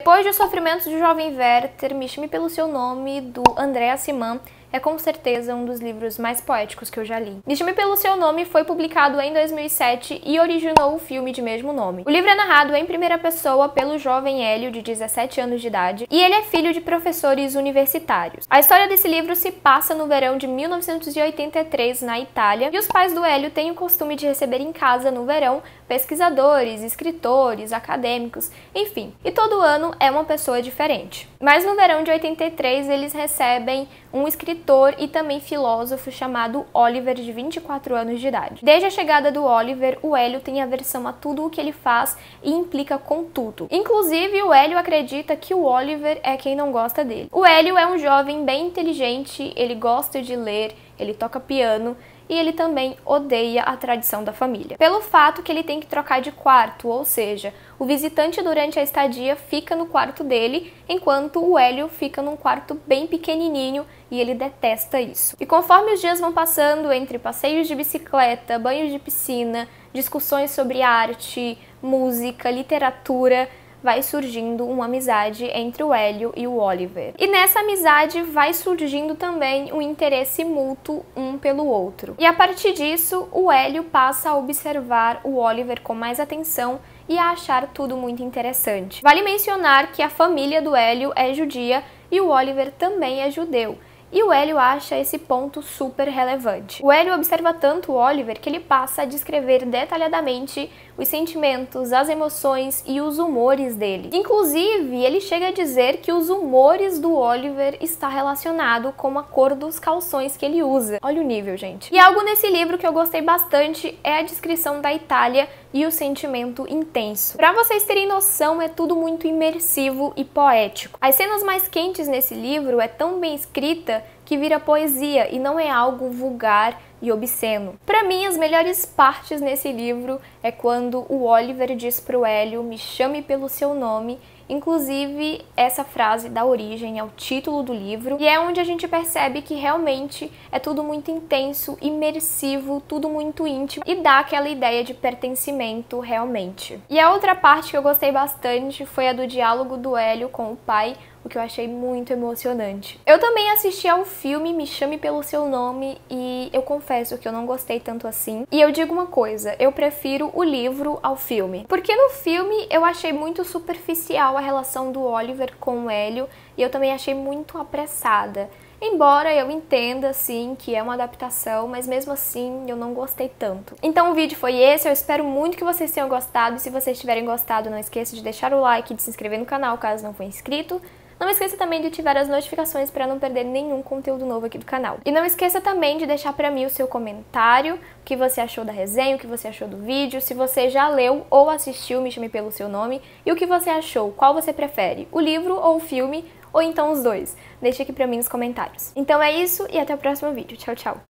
Depois de Os Sofrimentos do Jovem Werther, Me Chame Pelo Seu Nome, do André Siman, é com certeza um dos livros mais poéticos que eu já li. Me Chame Pelo Seu Nome foi publicado em 2007 e originou o filme de mesmo nome. O livro é narrado em primeira pessoa pelo jovem Hélio, de 17 anos de idade, e ele é filho de professores universitários. A história desse livro se passa no verão de 1983 na Itália, e os pais do Hélio têm o costume de receber em casa no verão pesquisadores, escritores, acadêmicos, enfim. E todo ano é uma pessoa diferente. Mas no verão de 83 eles recebem um escritor e também filósofo chamado Oliver, de 24 anos de idade. Desde a chegada do Oliver, o Hélio tem aversão a tudo o que ele faz e implica com tudo. Inclusive, o Hélio acredita que o Oliver é quem não gosta dele. O Hélio é um jovem bem inteligente, ele gosta de ler, ele toca piano e ele também odeia a tradição da família. Pelo fato que ele tem que trocar de quarto, ou seja, o visitante durante a estadia fica no quarto dele, enquanto o Hélio fica num quarto bem pequenininho e ele detesta isso. E conforme os dias vão passando entre passeios de bicicleta, banhos de piscina, discussões sobre arte, música, literatura, vai surgindo uma amizade entre o Hélio e o Oliver. E nessa amizade vai surgindo também um interesse mútuo um pelo outro. E a partir disso, o Hélio passa a observar o Oliver com mais atenção e a achar tudo muito interessante. Vale mencionar que a família do Hélio é judia e o Oliver também é judeu. E o Hélio acha esse ponto super relevante. O Hélio observa tanto o Oliver que ele passa a descrever detalhadamente os sentimentos, as emoções e os humores dele. Inclusive, ele chega a dizer que os humores do Oliver está relacionado com a cor dos calções que ele usa. Olha o nível, gente. E algo nesse livro que eu gostei bastante é a descrição da Itália e o sentimento intenso. Para vocês terem noção, é tudo muito imersivo e poético. As cenas mais quentes nesse livro é tão bem escrita que vira poesia e não é algo vulgar e obsceno. Para mim, as melhores partes nesse livro é quando o Oliver diz para o Hélio: "Me chame pelo seu nome". Inclusive, essa frase dá origem ao título do livro e é onde a gente percebe que realmente é tudo muito intenso, imersivo, tudo muito íntimo e dá aquela ideia de pertencimento realmente. E a outra parte que eu gostei bastante foi a do diálogo do Hélio com o pai, o que eu achei muito emocionante. Eu também assisti ao filme Me Chame Pelo Seu Nome e eu confesso que eu não gostei tanto assim. E eu digo uma coisa, eu prefiro o livro ao filme. Porque no filme eu achei muito superficial a relação do Oliver com o Hélio e eu também achei muito apressada. Embora eu entenda, sim, que é uma adaptação, mas mesmo assim eu não gostei tanto. Então o vídeo foi esse, eu espero muito que vocês tenham gostado. Se vocês tiverem gostado, não esqueça de deixar o like e de se inscrever no canal caso não for inscrito. Não esqueça também de ativar as notificações para não perder nenhum conteúdo novo aqui do canal. E não esqueça também de deixar para mim o seu comentário, o que você achou da resenha, o que você achou do vídeo, se você já leu ou assistiu Me Chame Pelo Seu Nome, e o que você achou, qual você prefere, o livro ou o filme, ou então os dois. Deixe aqui para mim nos comentários. Então é isso e até o próximo vídeo. Tchau, tchau!